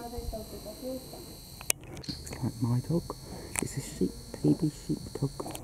why? Looks like my dog. It's a sheep, baby sheep dog.